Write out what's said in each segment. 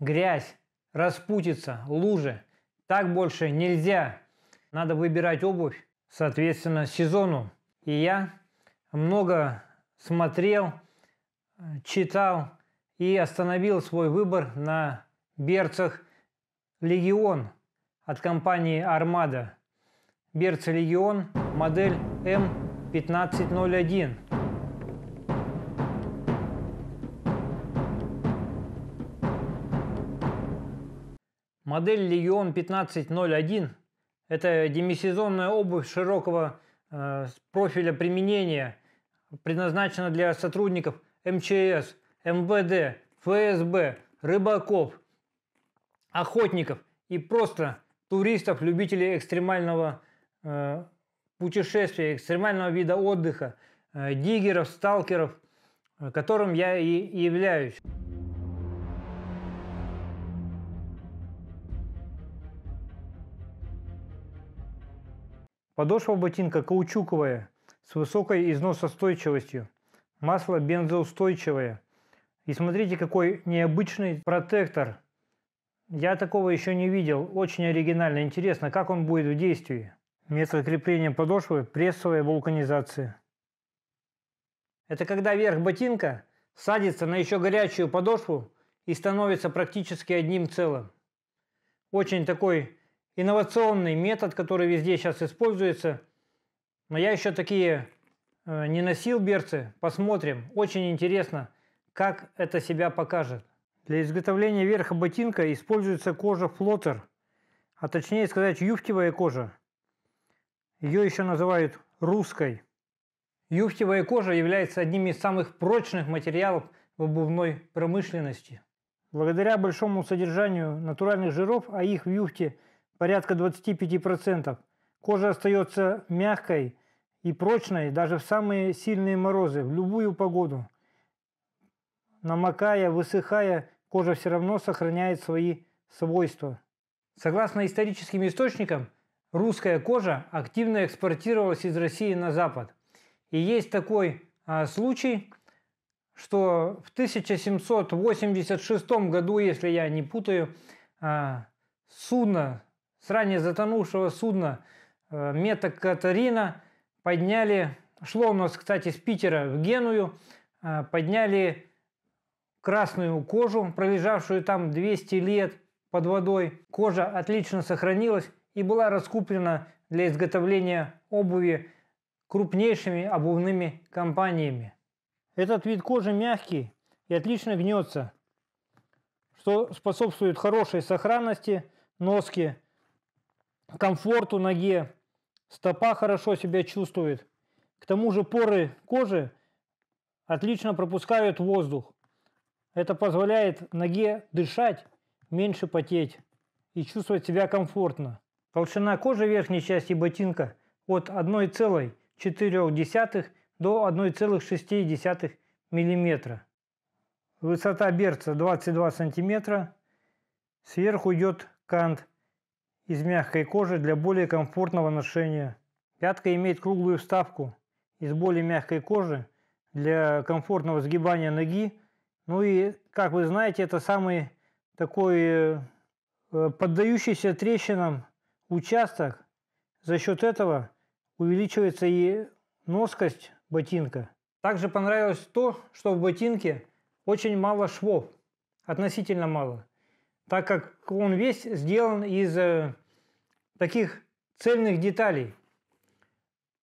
грязь, распутица, лужи. Так больше нельзя. Надо выбирать обувь, соответственно, сезону. И я много смотрел, читал и остановил свой выбор на берцах «Легион» от компании «Армада». Берцы «Легион», модель М1501. Модель Legion 1501 – это демисезонная обувь широкого э, профиля применения, предназначена для сотрудников МЧС, МВД, ФСБ, рыбаков, охотников и просто туристов, любителей экстремального э, путешествия, экстремального вида отдыха, э, диггеров, сталкеров, э, которым я и являюсь. Подошва ботинка каучуковая, с высокой износостойчивостью. Масло бензоустойчивое. И смотрите, какой необычный протектор. Я такого еще не видел. Очень оригинально. Интересно, как он будет в действии. Метод крепления подошвы – прессовая вулканизация. Это когда верх ботинка садится на еще горячую подошву и становится практически одним целым. Очень такой инновационный метод, который везде сейчас используется. Но я еще такие э, не носил берцы. Посмотрим. Очень интересно, как это себя покажет. Для изготовления верха ботинка используется кожа флотер, а точнее сказать юфтевая кожа. Ее еще называют русской. Юфтевая кожа является одним из самых прочных материалов в обувной промышленности. Благодаря большому содержанию натуральных жиров, а их в юфте – порядка 25%. Кожа остается мягкой и прочной даже в самые сильные морозы, в любую погоду. Намокая, высыхая, кожа все равно сохраняет свои свойства. Согласно историческим источникам, русская кожа активно экспортировалась из России на Запад. И есть такой а, случай, что в 1786 году, если я не путаю, а, судно с ранее затонувшего судна э, Мета Катарина подняли, шло у нас, кстати, с Питера в Геную, э, подняли красную кожу, пролежавшую там 200 лет под водой. Кожа отлично сохранилась и была раскуплена для изготовления обуви крупнейшими обувными компаниями. Этот вид кожи мягкий и отлично гнется, что способствует хорошей сохранности носки комфорту ноге, стопа хорошо себя чувствует. К тому же поры кожи отлично пропускают воздух. Это позволяет ноге дышать, меньше потеть и чувствовать себя комфортно. Толщина кожи верхней части ботинка от 1,4 до 1,6 мм. Высота берца 22 см. Сверху идет кант из мягкой кожи для более комфортного ношения. Пятка имеет круглую вставку из более мягкой кожи для комфортного сгибания ноги. Ну и, как вы знаете, это самый такой э, поддающийся трещинам участок. За счет этого увеличивается и носкость ботинка. Также понравилось то, что в ботинке очень мало швов, относительно мало так как он весь сделан из э, таких цельных деталей.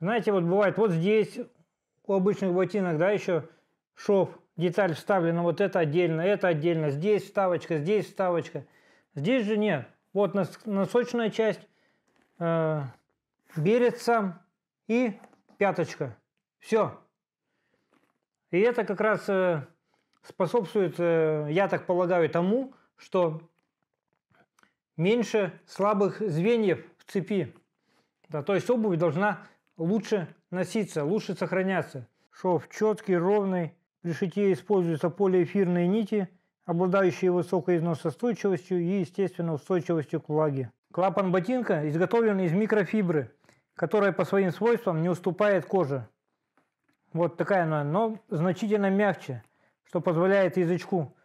Знаете, вот бывает вот здесь у обычных ботинок, да, еще шов, деталь вставлена, вот это отдельно, это отдельно, здесь вставочка, здесь вставочка. Здесь же нет. Вот носочная часть, э, берет сам и пяточка. Все. И это как раз э, способствует, э, я так полагаю, тому, что меньше слабых звеньев в цепи. Да, то есть обувь должна лучше носиться, лучше сохраняться. Шов четкий, ровный. При шитье используются полиэфирные нити, обладающие высокой износостойчивостью и, естественно, устойчивостью к влаге. Клапан ботинка изготовлен из микрофибры, которая по своим свойствам не уступает коже. Вот такая она, но значительно мягче, что позволяет язычку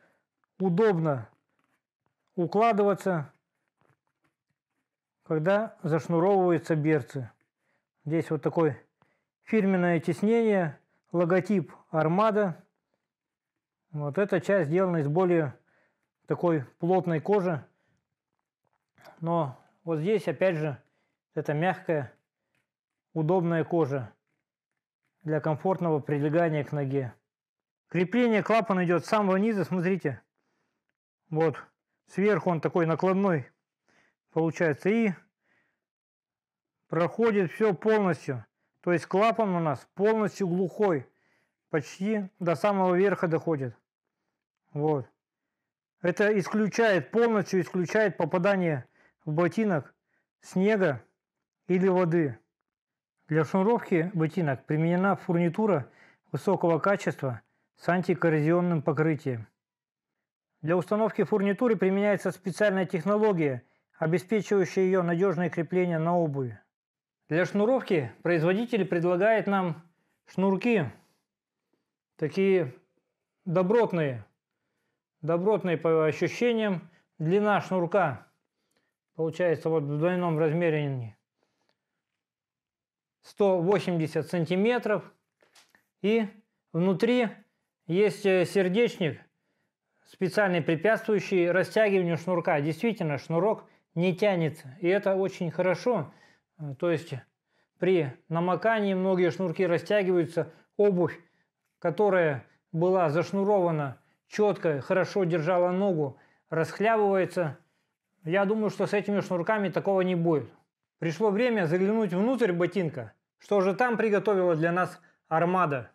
удобно укладываться, когда зашнуровываются берцы. Здесь вот такое фирменное тиснение, логотип Армада. Вот эта часть сделана из более такой плотной кожи. Но вот здесь опять же это мягкая, удобная кожа для комфортного прилегания к ноге. Крепление клапана идет с самого низа, смотрите. Вот, сверху он такой накладной получается. И проходит все полностью. То есть клапан у нас полностью глухой. Почти до самого верха доходит. Вот. Это исключает, полностью исключает попадание в ботинок снега или воды. Для шнуровки ботинок применена фурнитура высокого качества с антикоррозионным покрытием. Для установки фурнитуры применяется специальная технология, обеспечивающая ее надежное крепление на обуви. Для шнуровки производитель предлагает нам шнурки, такие добротные, добротные по ощущениям. Длина шнурка получается вот в двойном размере 180 сантиметров. И внутри есть э, сердечник, специальный препятствующий растягиванию шнурка. Действительно, шнурок не тянется. И это очень хорошо. Э, то есть при намокании многие шнурки растягиваются. Обувь, которая была зашнурована четко, хорошо держала ногу, расхлябывается. Я думаю, что с этими шнурками такого не будет. Пришло время заглянуть внутрь ботинка. Что же там приготовила для нас армада?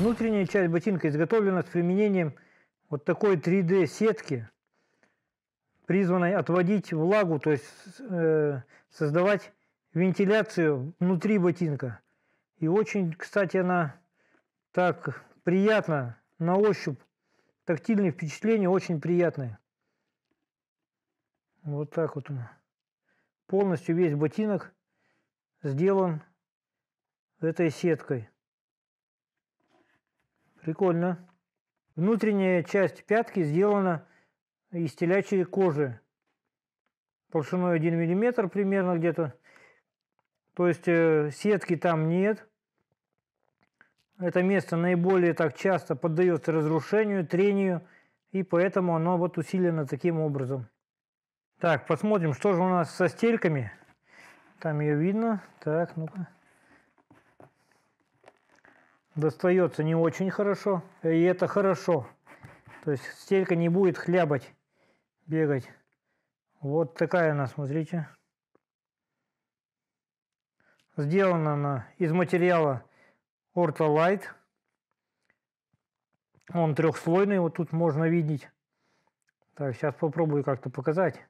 Внутренняя часть ботинка изготовлена с применением вот такой 3D сетки, призванной отводить влагу, то есть э, создавать вентиляцию внутри ботинка. И очень, кстати, она так приятно на ощупь, тактильные впечатления очень приятные. Вот так вот он. Полностью весь ботинок сделан этой сеткой. Прикольно. Внутренняя часть пятки сделана из телячьей кожи. Толщиной 1 мм примерно где-то. То есть э, сетки там нет. Это место наиболее так часто поддается разрушению, трению. И поэтому оно вот усилено таким образом. Так, посмотрим, что же у нас со стельками. Там ее видно. Так, ну-ка достается не очень хорошо, и это хорошо. То есть стелька не будет хлябать, бегать. Вот такая она, смотрите. Сделана она из материала Ortolite. Он трехслойный, вот тут можно видеть. Так, сейчас попробую как-то показать.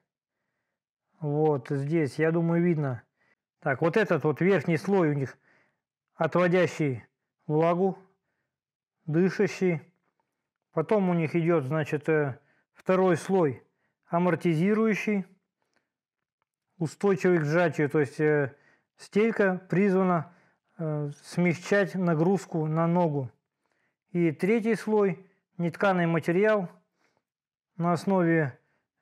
Вот здесь, я думаю, видно. Так, вот этот вот верхний слой у них отводящий влагу, дышащий. Потом у них идет, значит, э, второй слой амортизирующий, устойчивый к сжатию, то есть э, стелька призвана э, смягчать нагрузку на ногу. И третий слой нетканый материал на основе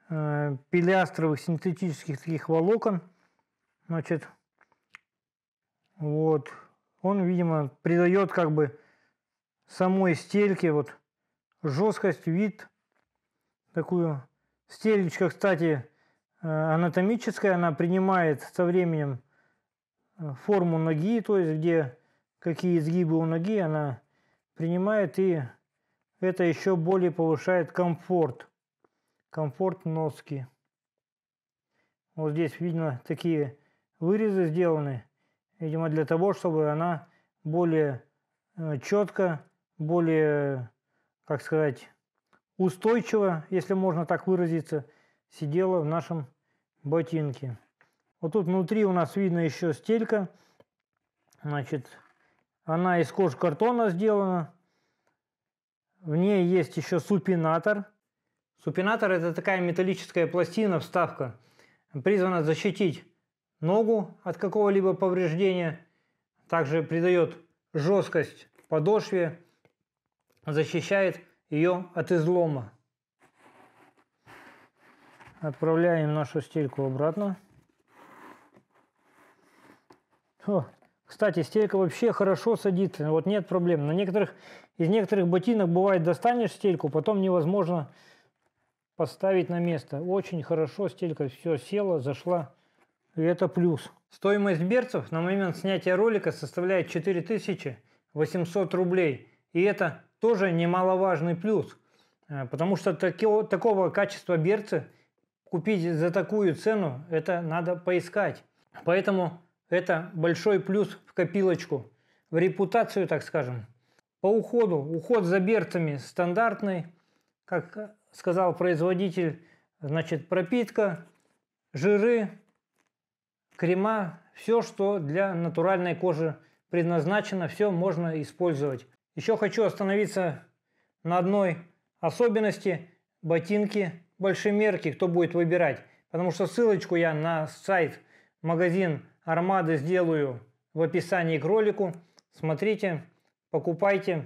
пилястровых синтетических таких волокон. Значит, вот, он, видимо, придает как бы самой стельке вот жесткость, вид, такую. Стельничка, кстати, э, анатомическая, она принимает со временем э, форму ноги, то есть где какие изгибы у ноги, она принимает, и это еще более повышает комфорт, комфорт носки. Вот здесь видно такие вырезы сделаны. Видимо, для того, чтобы она более э, четко, более, как сказать, устойчиво, если можно так выразиться, сидела в нашем ботинке. Вот тут внутри у нас видно еще стелька. Значит, она из кожи-картона сделана. В ней есть еще супинатор. Супинатор – это такая металлическая пластина, вставка, призвана защитить ногу от какого-либо повреждения, также придает жесткость подошве защищает ее от излома. Отправляем нашу стельку обратно. О, кстати, стелька вообще хорошо садится, вот нет проблем. На некоторых, из некоторых ботинок бывает достанешь стельку, потом невозможно поставить на место. Очень хорошо стелька все села, зашла. И это плюс. Стоимость берцев на момент снятия ролика составляет 4800 рублей. И это тоже немаловажный плюс. Э, потому что такого, такого качества берцы купить за такую цену, это надо поискать. Поэтому это большой плюс в копилочку, в репутацию, так скажем. По уходу, уход за берцами стандартный, как сказал производитель, значит пропитка, жиры, крема, все, что для натуральной кожи предназначено, все можно использовать. Еще хочу остановиться на одной особенности ботинки большемерки, кто будет выбирать. Потому что ссылочку я на сайт, магазин Армады сделаю в описании к ролику. Смотрите, покупайте.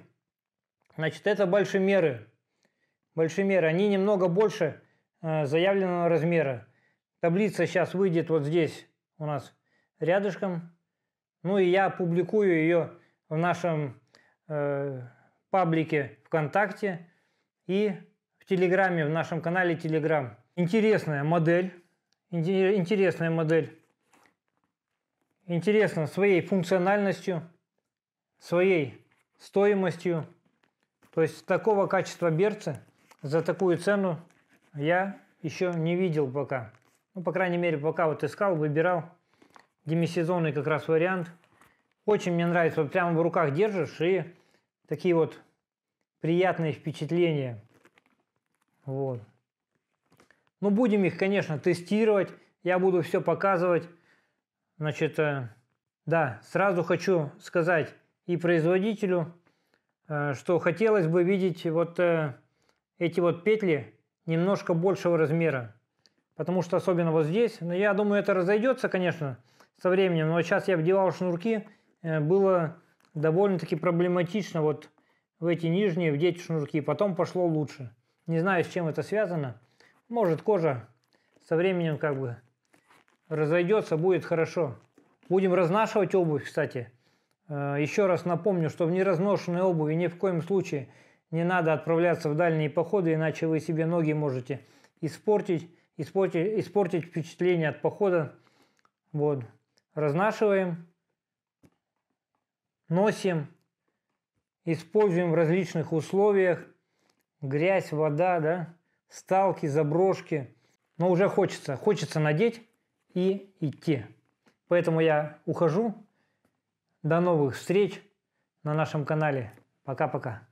Значит, это большемеры. Большемеры, они немного больше э, заявленного размера. Таблица сейчас выйдет вот здесь у нас рядышком. Ну и я публикую ее в нашем э, паблике ВКонтакте и в Телеграме, в нашем канале Телеграм. Интересная модель. Интересная модель. Интересна своей функциональностью, своей стоимостью. То есть такого качества берца за такую цену я еще не видел пока. Ну, по крайней мере, пока вот искал, выбирал демисезонный как раз вариант. Очень мне нравится, вот прямо в руках держишь и такие вот приятные впечатления. Вот. Ну, будем их, конечно, тестировать. Я буду все показывать. Значит, э, да, сразу хочу сказать и производителю, э, что хотелось бы видеть вот э, эти вот петли немножко большего размера. Потому что особенно вот здесь, но я думаю, это разойдется, конечно, со временем. Но сейчас я вдевал шнурки, было довольно-таки проблематично вот в эти нижние вдеть шнурки. Потом пошло лучше. Не знаю, с чем это связано. Может, кожа со временем как бы разойдется, будет хорошо. Будем разнашивать обувь, кстати. Э, Еще раз напомню, что в неразношенной обуви ни в коем случае не надо отправляться в дальние походы, иначе вы себе ноги можете испортить, испортить, испортить впечатление от похода. Вот. Разнашиваем, носим, используем в различных условиях грязь, вода, да, сталки, заброшки. Но уже хочется, хочется надеть и идти. Поэтому я ухожу. До новых встреч на нашем канале. Пока-пока.